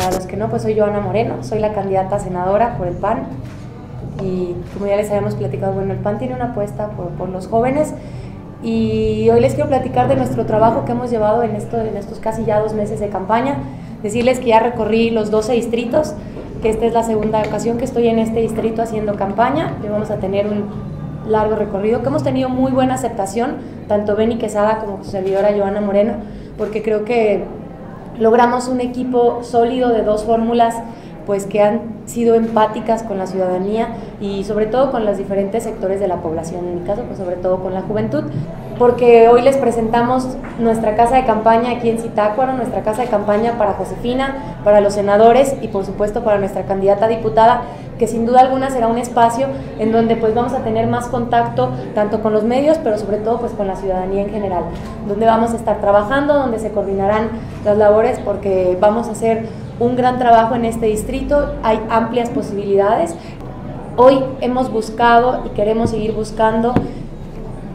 para los que no, pues soy Joana Moreno, soy la candidata senadora por el PAN y como ya les habíamos platicado, bueno, el PAN tiene una apuesta por, por los jóvenes. Y hoy les quiero platicar de nuestro trabajo que hemos llevado en, esto, en estos casi ya dos meses de campaña, decirles que ya recorrí los 12 distritos, que esta es la segunda ocasión que estoy en este distrito haciendo campaña, que vamos a tener un largo recorrido, que hemos tenido muy buena aceptación, tanto Benny Quesada como su servidora Joana Moreno, porque creo que logramos un equipo sólido de dos fórmulas pues que han sido empáticas con la ciudadanía y sobre todo con los diferentes sectores de la población, en mi caso pues sobre todo con la juventud, porque hoy les presentamos nuestra casa de campaña aquí en Zitácuaro, nuestra casa de campaña para Josefina, para los senadores y por supuesto para nuestra candidata diputada, que sin duda alguna será un espacio en donde pues vamos a tener más contacto tanto con los medios, pero sobre todo pues con la ciudadanía en general, donde vamos a estar trabajando, donde se coordinarán las labores porque vamos a hacer un gran trabajo en este distrito, hay amplias posibilidades. Hoy hemos buscado y queremos seguir buscando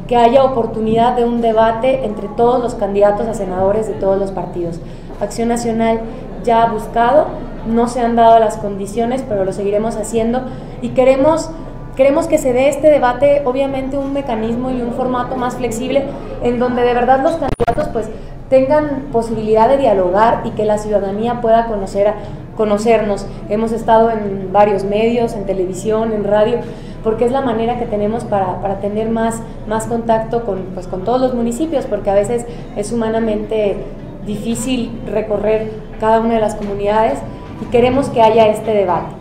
que haya oportunidad de un debate entre todos los candidatos a senadores de todos los partidos. Acción Nacional ya ha buscado no se han dado las condiciones, pero lo seguiremos haciendo y queremos, queremos que se dé este debate, obviamente un mecanismo y un formato más flexible en donde de verdad los candidatos pues tengan posibilidad de dialogar y que la ciudadanía pueda conocer conocernos. Hemos estado en varios medios, en televisión, en radio, porque es la manera que tenemos para, para tener más, más contacto con, pues, con todos los municipios, porque a veces es humanamente difícil recorrer cada una de las comunidades y queremos que haya este debate.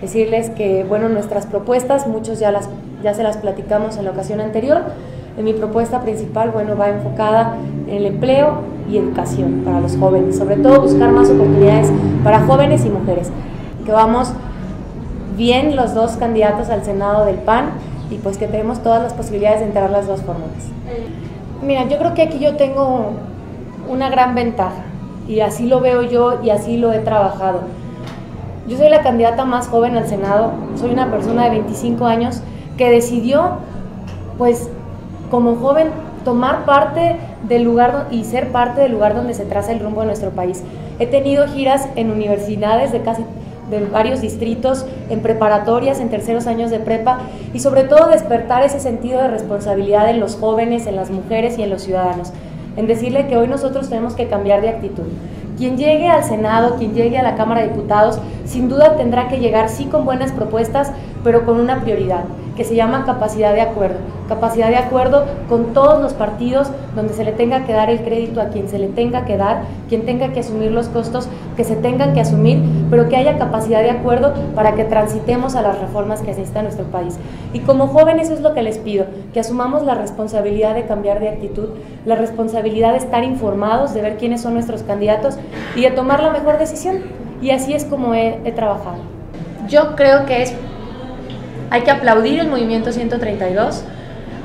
Decirles que, bueno, nuestras propuestas, muchos ya, las, ya se las platicamos en la ocasión anterior. Mi propuesta principal, bueno, va enfocada en el empleo y educación para los jóvenes, sobre todo buscar más oportunidades para jóvenes y mujeres. Que vamos bien los dos candidatos al Senado del PAN y pues que tenemos todas las posibilidades de entrar las dos fórmulas. Mira, yo creo que aquí yo tengo una gran ventaja y así lo veo yo y así lo he trabajado. Yo soy la candidata más joven al Senado, soy una persona de 25 años que decidió, pues, como joven, tomar parte del lugar y ser parte del lugar donde se traza el rumbo de nuestro país. He tenido giras en universidades de casi de varios distritos, en preparatorias, en terceros años de prepa y sobre todo despertar ese sentido de responsabilidad en los jóvenes, en las mujeres y en los ciudadanos en decirle que hoy nosotros tenemos que cambiar de actitud. Quien llegue al Senado, quien llegue a la Cámara de Diputados, sin duda tendrá que llegar sí con buenas propuestas, pero con una prioridad, que se llama capacidad de acuerdo. Capacidad de acuerdo con todos los partidos donde se le tenga que dar el crédito a quien se le tenga que dar, quien tenga que asumir los costos que se tengan que asumir, pero que haya capacidad de acuerdo para que transitemos a las reformas que necesita nuestro país. Y como jóvenes eso es lo que les pido, que asumamos la responsabilidad de cambiar de actitud, la responsabilidad de estar informados, de ver quiénes son nuestros candidatos y de tomar la mejor decisión. Y así es como he, he trabajado. Yo creo que es hay que aplaudir el movimiento 132,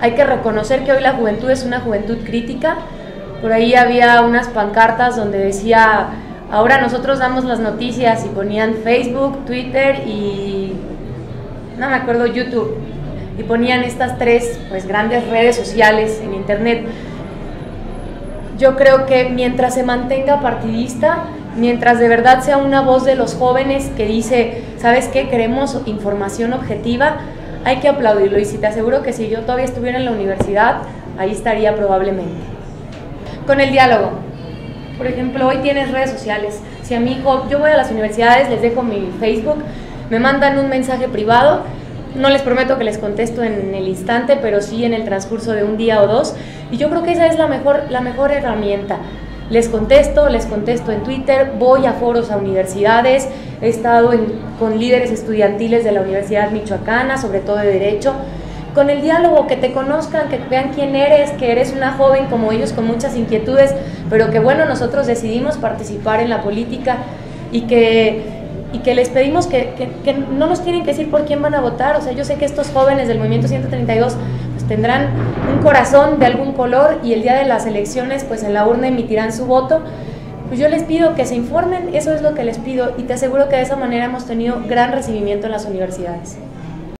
hay que reconocer que hoy la juventud es una juventud crítica. Por ahí había unas pancartas donde decía, ahora nosotros damos las noticias y ponían Facebook, Twitter y no me acuerdo YouTube y ponían estas tres pues grandes redes sociales en internet. Yo creo que mientras se mantenga partidista, mientras de verdad sea una voz de los jóvenes que dice, ¿sabes qué? Queremos información objetiva, hay que aplaudirlo. Y si te aseguro que si yo todavía estuviera en la universidad, ahí estaría probablemente. Con el diálogo. Por ejemplo, hoy tienes redes sociales. Si a mi hijo, yo voy a las universidades, les dejo mi Facebook, me mandan un mensaje privado, no les prometo que les contesto en el instante, pero sí en el transcurso de un día o dos. Y yo creo que esa es la mejor, la mejor herramienta. Les contesto, les contesto en Twitter, voy a foros a universidades, he estado con líderes estudiantiles de la Universidad Michoacana, sobre todo de Derecho, con el diálogo, que te conozcan, que vean quién eres, que eres una joven como ellos con muchas inquietudes, pero que bueno, nosotros decidimos participar en la política y que, les pedimos que, que, que no nos tienen que decir por quién van a votar. O sea, yo sé que estos jóvenes del Movimiento 132 tendrán un corazón de algún color y el día de las elecciones pues en la urna emitirán su voto. Pues yo les pido que se informen, eso es lo que les pido y te aseguro que de esa manera hemos tenido gran recibimiento en las universidades.